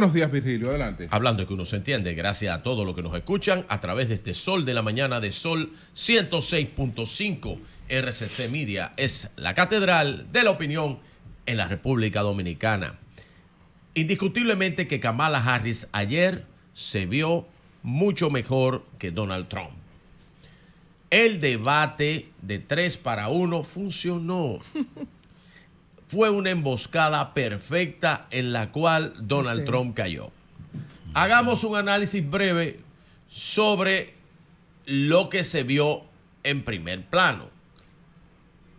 Buenos días, Virgilio. Adelante. Hablando de que uno se entiende, gracias a todos los que nos escuchan a través de este Sol de la Mañana de Sol 106.5 RCC Media. Es la catedral de la opinión en la República Dominicana. Indiscutiblemente que Kamala Harris ayer se vio mucho mejor que Donald Trump. El debate de 3 para 1 funcionó. Fue una emboscada perfecta en la cual Donald Sí. Trump cayó. Hagamos un análisis breve sobre lo que se vio en primer plano.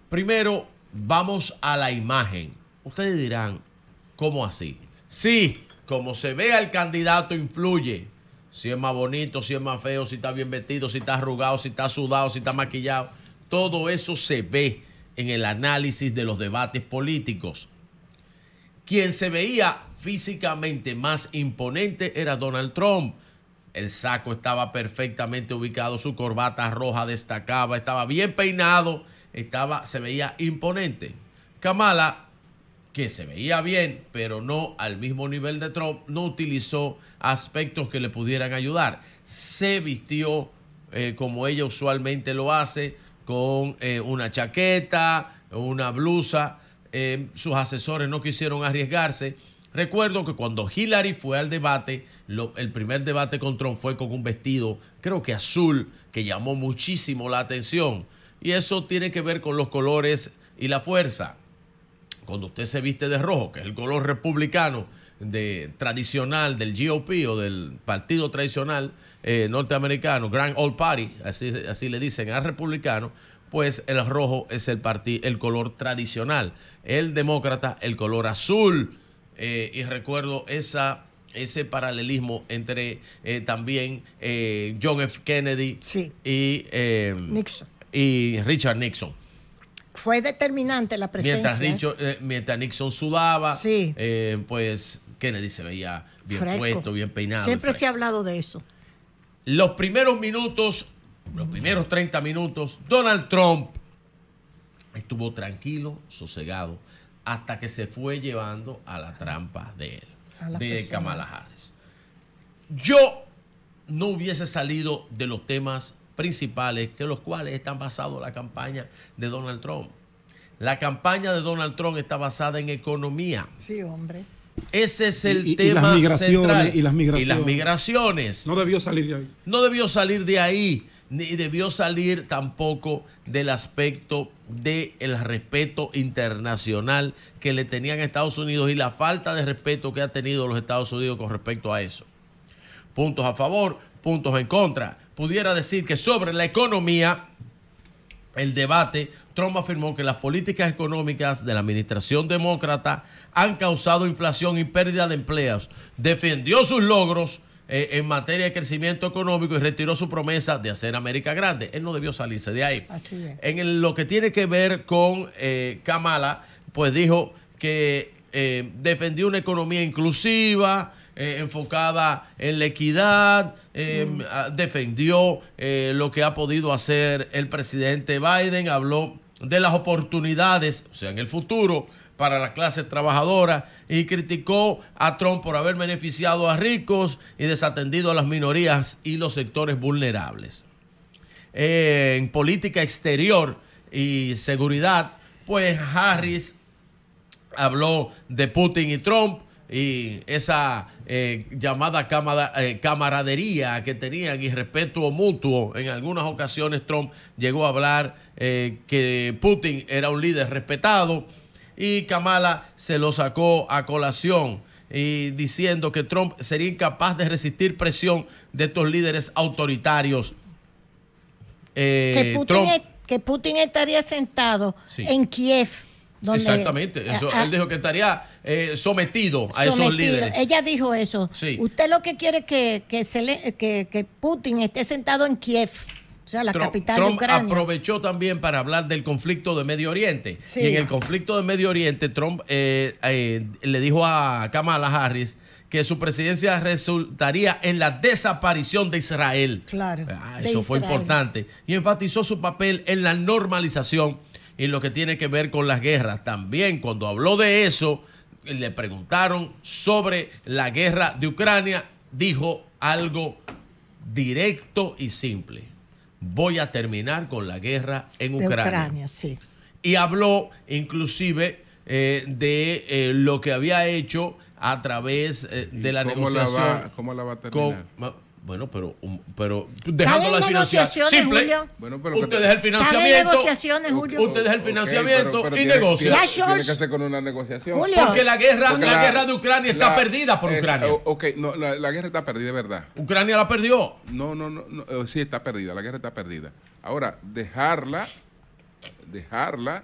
Primero, vamos a la imagen. Ustedes dirán, ¿cómo así? Sí, como se ve al candidato influye. Si es más bonito, si es más feo, si está bien vestido, si está arrugado, si está sudado, si está maquillado. Todo eso se ve en el análisis de los debates políticos. Quien se veía físicamente más imponente era Donald Trump. El saco estaba perfectamente ubicado, su corbata roja destacaba, estaba bien peinado, estaba, se veía imponente. Kamala, que se veía bien, pero no al mismo nivel de Trump, no utilizó aspectos que le pudieran ayudar. Se vistió eh, como ella usualmente lo hace, con eh, una chaqueta, una blusa. Eh, sus asesores no quisieron arriesgarse. Recuerdo que cuando Hillary fue al debate, el primer debate con Trump fue con un vestido, creo que azul, que llamó muchísimo la atención. Y eso tiene que ver con los colores y la fuerza. Cuando usted se viste de rojo, que es el color republicano de, tradicional del GOP o del partido tradicional eh, norteamericano, Grand Old Party, así, así le dicen al republicano, pues el rojo es el, el color tradicional. El demócrata, el color azul. Eh, y recuerdo esa, ese paralelismo entre eh, también eh, John F. Kennedy y, eh, Nixon. y Richard Nixon. Fue determinante la presencia. Mientras, Nixon sudaba, Sí. pues Kennedy se veía bien Fresco. puesto, bien peinado. Siempre se ha hablado de eso. Los primeros minutos, los primeros 30 minutos, Donald Trump estuvo tranquilo, sosegado, hasta que se fue llevando a la trampa de él, de persona. Kamala Harris. Yo no hubiese salido de los temas principales que los cuales están basados en la campaña de Donald Trump. La campaña de Donald Trump está basada en economía. Sí, hombre. Ese es el Y- y- y tema las migraciones, central. y las migraciones. Y las migraciones. No debió salir de ahí. No debió salir de ahí, ni debió salir tampoco del aspecto del respeto internacional que le tenían a Estados Unidos y la falta de respeto que ha tenido los Estados Unidos con respecto a eso. Puntos a favor, puntos en contra. Pudiera decir que sobre la economía, el debate, Trump afirmó que las políticas económicas de la administración demócrata han causado inflación y pérdida de empleos. Defendió sus logros eh, en materia de crecimiento económico y retiró su promesa de hacer América grande. Él no debió salirse de ahí. Así es. En el- lo que tiene que ver con eh, Kamala, pues dijo que eh, defendió una economía inclusiva, eh, enfocada en la equidad, eh, ah, defendió eh, lo que ha podido hacer el presidente Biden, habló de las oportunidades, o sea, en el futuro, para la clase trabajadora y criticó a Trump por haber beneficiado a ricos y desatendido a las minorías y los sectores vulnerables. En política exterior y seguridad, pues Harris habló de Putin y Trump y esa eh, llamada camada- eh, camaradería que tenían y respeto mutuo. En algunas ocasiones Trump llegó a hablar eh, que Putin era un líder respetado y Kamala se lo sacó a colación y diciendo que Trump sería incapaz de resistir presión de estos líderes autoritarios. Que, Putin Trump- es- que Putin estaría sentado Sí. en Kiev. Donde, Exactamente, eso, él dijo que estaría eh, sometido a esos líderes. Ella dijo eso. Sí. Usted lo que quiere es que, que, se le- que, que Putin esté sentado en Kiev, o sea, la Trump, capital de Trump Ucrania. aprovechó también para hablar del conflicto de Medio Oriente. Sí. Y en el conflicto de Medio Oriente, Trump eh, eh, le dijo a Kamala Harris que su presidencia resultaría en la desaparición de Israel. Claro. Ah, de eso fue Israel. importante. Y enfatizó su papel en la normalización y lo que tiene que ver con las guerras. También cuando habló de eso, le preguntaron sobre la guerra de Ucrania, dijo algo directo y simple. Voy a terminar con la guerra en De Ucrania. Ucrania, sí. Y habló inclusive eh, de eh, lo que había hecho a través eh, de la ¿Cómo la negociación. va- cómo la va a terminar? ma- bueno, pero, pero dejando la financiación negociaciones, simple. Julio. Bueno, pero Usted te- deja el financiamiento. negociaciones, Julio. Usted deja el financiamiento pero- pero y tiene- negocia. Tiene, George. tiene que ser con una negociación. Julio. Porque la guerra, Porque la, guerra de Ucrania está la- perdida por es- Ucrania. ok, no, la, la guerra está perdida, verdad. Ucrania la perdió. No, no, no, no, eh, sí está perdida, la guerra está perdida. Ahora, dejarla, dejarla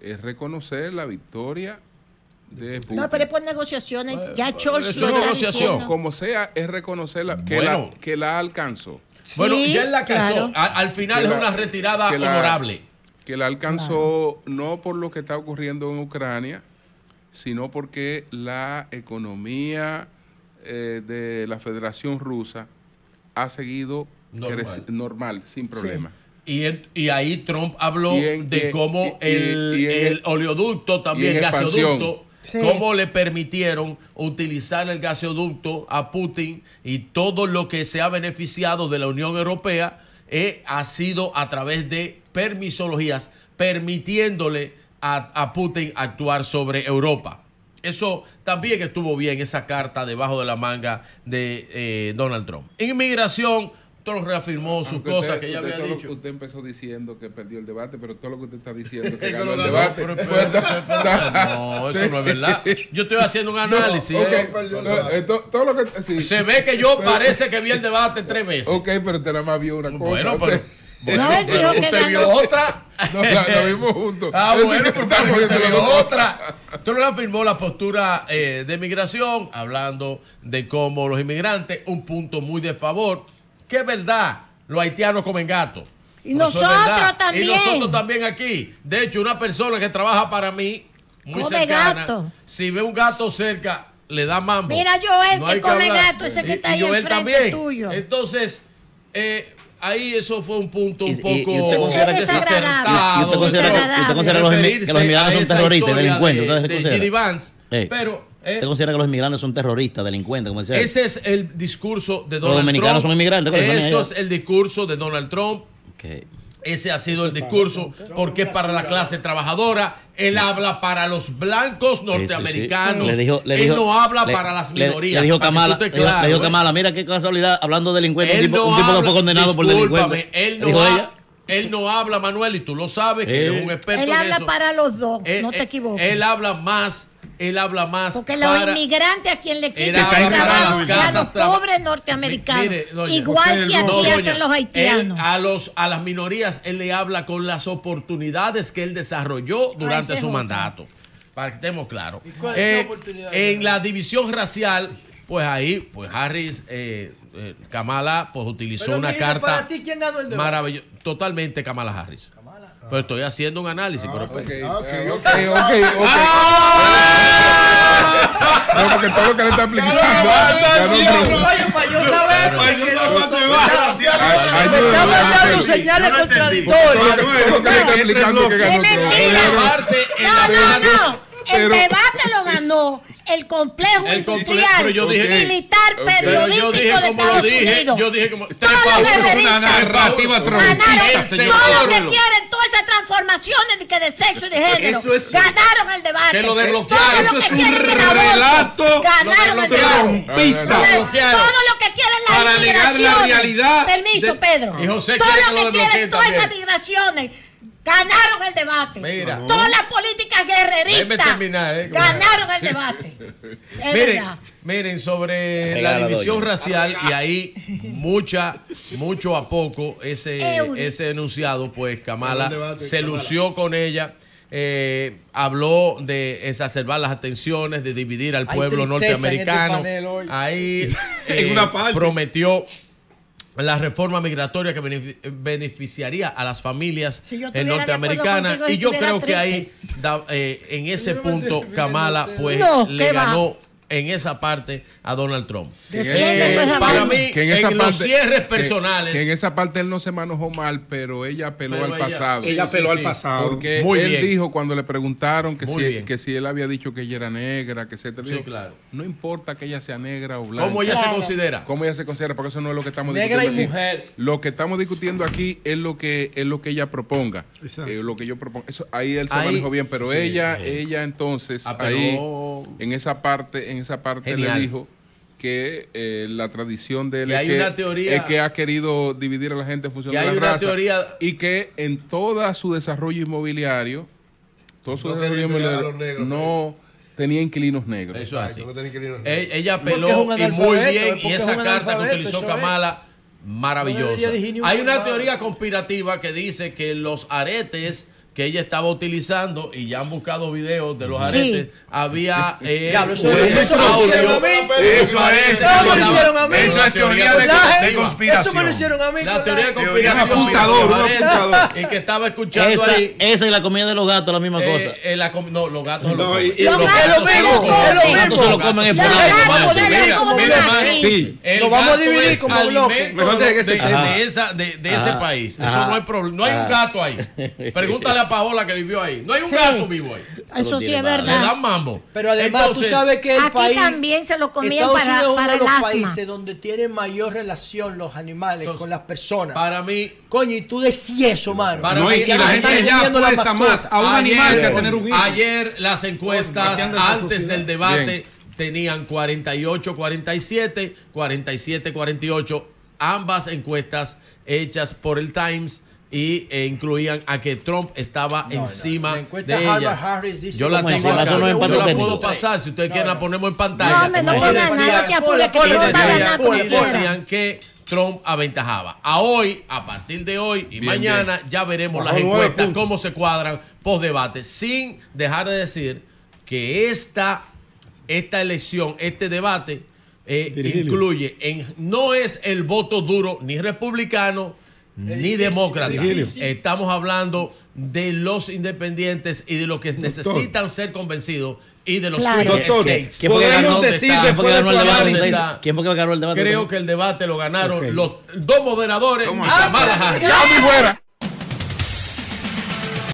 es reconocer la victoria de. No, pero es por negociaciones. Ya George eso lo es negociación. diciendo. Como sea, es reconocer la, que, Bueno. la, que la alcanzó. Bueno, ya él la casó. claro. A- Al, final Que es una retirada que la- honorable. Que la alcanzó no por lo que está ocurriendo en Ucrania, sino porque la economía eh, de la Federación Rusa ha seguido Normal. normal sin problema. Y, en- y ahí Trump habló Y en- de cómo y- el, y en- el oleoducto, también y en gasoducto, Cómo le permitieron utilizar el gasoducto a Putin y todo lo que se ha beneficiado de la Unión Europea eh, ha sido a través de permisologías, permitiéndole a, a Putin actuar sobre Europa. Eso también estuvo bien, esa carta debajo de la manga de eh, Donald Trump. Inmigración, Trump reafirmó sus Aunque cosas usted- que ya había todo- dicho. Usted empezó diciendo que perdió el debate, pero todo lo que usted está diciendo que que ganó el debate. Pero, pero, pues, pero, pero, pero, no, eso no es verdad. Yo estoy haciendo un análisis. No, ok, perdió el no, debate. eh, to- todo lo que sí. Se ve que yo Pero- parece que vi el debate tres veces. Ok, pero usted nada más vio una cosa. Bueno, pero. bueno, No, pero dijo que usted ganó. vio otra. No, la, la vimos juntos. Ah, Es bueno, estamos usted viendo vio otra. Trump afirmó la postura eh, de migración, hablando de cómo los inmigrantes, un punto muy de favor, que es verdad, los haitianos comen gato. Y nosotros también. Y nosotros también aquí. De hecho, una persona que trabaja para mí, muy Come cercana, gato. si ve un gato cerca, le da mambo. Mira, Joel, que hay come hablar. gato, ese que está y ahí Joel enfrente también. tuyo. Entonces, eh, ahí eso fue un punto un Y- y- y poco usted considera que- desacertado. ¿Y usted considera- de usted considera que los que los inmigrantes a son terroristas, delincuentes? de- ¿Ustedes de. Vance. Pero ¿Usted considera que los inmigrantes son terroristas, delincuentes, como decía? ese es el discurso de Donald dominicanos Trump. son inmigrantes, ¿cuál es la Eso es el discurso de Donald Trump. Ese ha sido el discurso porque es para la clase trabajadora. Él habla para los blancos norteamericanos. Le dijo- le Él dijo- no habla le- para las minorías. Le dijo Kamala, le dijo- claro, le dijo ¿eh? Kamala, mira qué casualidad, hablando de delincuentes, un tipo, no un tipo que habla- fue condenado por delincuente. Él no, dijo ha- ella. él no habla, Manuel, y tú lo sabes, que Eh. eres un experto Él en habla eso. para los dos, Él- no te él- equivoques. Él habla más, él habla más Porque los para- inmigrantes a quien le quitan el trabajo a casas los traba- pobres norteamericanos. Mire, doña, igual que No, aquí doña, hacen los él haitianos. a, los, a las minorías, él le habla con las oportunidades que él desarrolló durante su mandato. Para que estemos claros. Eh, en la división racial, pues ahí, pues Harris, eh, eh, Kamala, pues utilizó Pero, una carta para ti, ¿quién ganó el maravillosa. Totalmente Kamala Harris. Pero estoy haciendo un análisis, pero Ok, espérense. Ah, ok, ok, ok. No, porque todo lo que le está señales contradictorias. que- todo lo que le está explicando que ganó El debate lo ganó el complejo El comple- industrial, yo dije- militar, Ok. Pero yo periodístico dije de como lo Estados dije, Unidos. yo dije como Todos los guerreristas narrativa ganaron trompista, señor todos los que quieren todas esas transformaciones de, que de sexo y de género Eso es- ganaron el debate. Que lo desbloquearon. Eso es que un relato ganaron el debate. Todo lo que quieren las Para negar la realidad Permiso, Pedro. Todo lo lo que quieren todas esas migraciones ganaron el debate. Mira. Todas las políticas guerreristas terminar, eh, ganaron el debate. Es Miren, verdad. miren, sobre Regala, la división doña. racial y ahí mucha, mucho a poco ese, ese enunciado, pues Kamala debate, se Kamala. lució con ella. eh, habló de exacerbar las atenciones, de dividir al pueblo este norteamericano. hoy. Ahí En eh, una parte. prometió la reforma migratoria que benefi- beneficiaría a las familias Si norteamericanas. Y yo creo que ahí, da- eh, en ese punto, Kamala, pues No, le ¿qué va? En esa parte a Donald Trump. Eh, para mí, que en en, esa los parte- cierres que- personales, que en esa parte él no se manejó mal, pero ella apeló Pero al ella- pasado. sí, Ella sí, apeló sí. al pasado. Porque Muy él bien. dijo cuando le preguntaron que Muy si, bien. que si él había dicho que ella era negra, que se te Sí, dijo, claro. no importa que ella sea negra o blanca. ¿cómo ella se Claro. considera? cómo ella se considera, porque eso no es lo que estamos Negra y discutiendo aquí. mujer. Lo que estamos discutiendo aquí es lo que es lo que ella proponga. Exacto. Eh, lo que yo propongo. Eso, ahí él se Ahí- manejó bien, pero sí, ella, sí. ella entonces Apeló- ahí en esa parte, en esa parte Genial. le dijo que eh, la tradición de él es hay que, una teoría- es que ha querido dividir a la gente en función Y de hay la una raza, teoría- y que en todo su desarrollo inmobiliario, todo su No desarrollo inmobiliario negros, no tenía inquilinos negros. Eso es así. No Ella apeló y muy bien. Y es esa carta que utilizó. Kamala, maravillosa. Hay una teoría conspirativa que dice que los aretes que ella estaba utilizando, y ya han buscado videos de los Sí. aretes, había eh, Diablo, eso- un eso me lo hicieron audio. a mí. Eso parece Eso que me lo estaba- hicieron a mí. es Eso es teoría de, Colágeno. de Eso conspiración. me lo hicieron a mí. La teoría de la- conspiración. Apuntador, de. Y que estaba escuchando Esa, ahí. esa y la comida de los gatos, la misma eh, cosa. eh, la no, los gatos se lo No, comen. se lo comen. Los gatos se lo comen en Mira, lo Sí. Vamos a gato dividir es como bloque. de, ese país. Eso no hay problema. No hay un gato ahí. Pregúntale a Paola que vivió ahí. No hay un Sí. gato vivo ahí. Eso sí es madre. Le verdad. dan mambo. Pero además Entonces, tú sabes que el Aquí país... también se lo comían Estados para- Unidos es para uno de los asma. países donde tienen mayor relación los animales Entonces, con las personas. Para mí, Coño, y tú decías eso, mano. Para No, mí, y, la gente ya apuesta más a un animal que a ayer, tener un hijo. ayer las encuestas antes del debate Bien. tenían 48, 47, 47, 48. Ambas encuestas hechas por el Times y eh, incluían a que Trump estaba No, no. encima La encuesta de dice Yo la ¿Cómo tengo acá. Yo la puedo pasar. Si ustedes quieren la ponemos en pantalla. No, hombre, no Y decían- que y Trump decían- que aventajaba. A hoy, a partir de hoy y Bien, mañana, ya veremos las encuestas, cómo se cuadran post debate, sin dejar de decir que esta, esta elección, este debate, eh, incluye, en, no es el voto duro ni republicano ni difícil, demócrata. Estamos hablando de los independientes y de los que necesitan ser convencidos y de los Claro. swing Doctor, states. ¿Quién fue que podemos ganó? ¿Dónde decir está? ¿Quién fue que después ganó de el su debate? análisis. ustedes? ¿Quién fue que ganó el debate? Creo que el debate lo ganaron los dos moderadores.